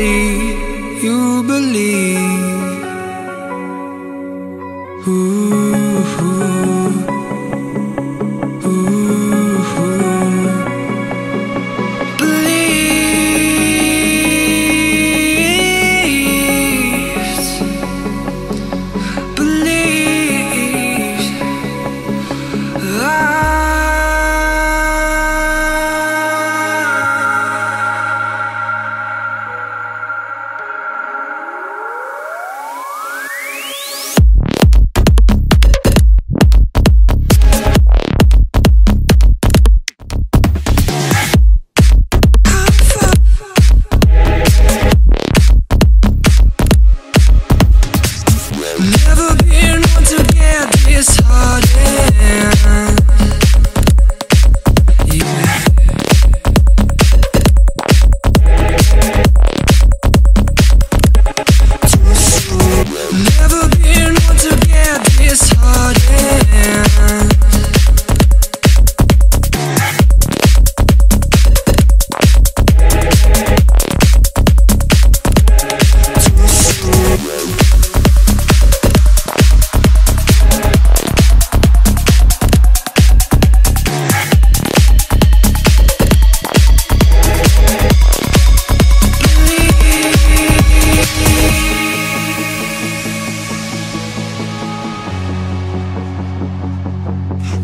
believe, you believe.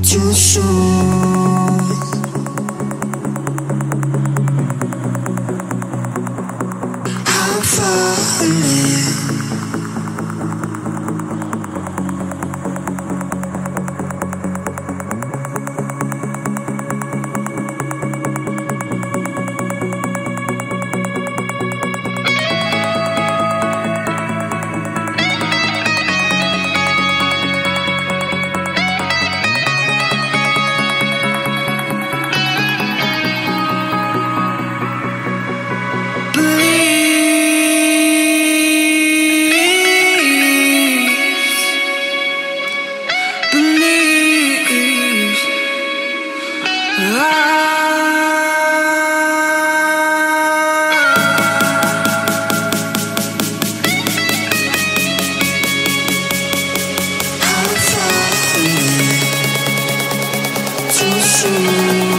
Too soon. I'm falling. Too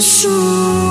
Soon.